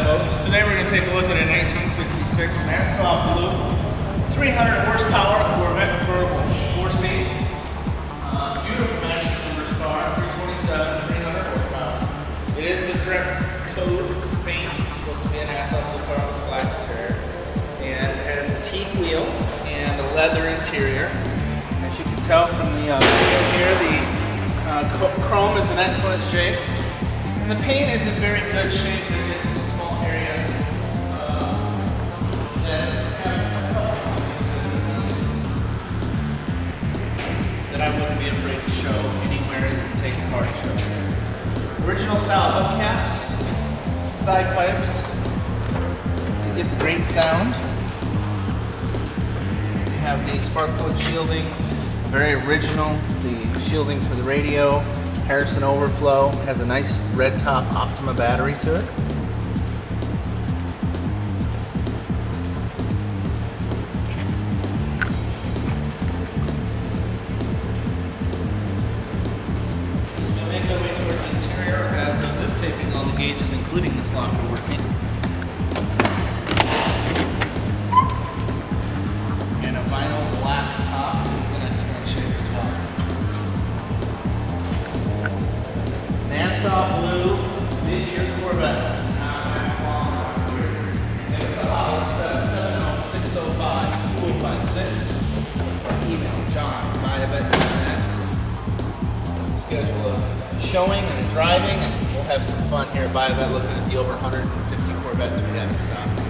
folks. Today we're going to take a look at a 1966 Nassau Blue 300 horsepower Corvette convertible, 4 speed, uh, beautiful matching numbers car, 327, 300 horsepower. It is the correct code paint, it's supposed to be a Nassau Blue car with black interior, and it has a teak wheel and a leather interior. And as you can tell from the uh, here, the uh, chrome is in excellent shape, and the paint is in very good shape. Original style hubcaps, side pipes to get the great sound. You have the spark plug shielding, very original. The shielding for the radio, Harrison overflow, has a nice red top Optima battery to it. Gauges, including the clock, are working. And a vinyl black top is in excellent shape as well. Blue mid-year Corvette. Holland 770-605-2056. Or email John, schedule showing and driving, and we'll have some fun here at that looking at the over 150 Corvettes we have in stock.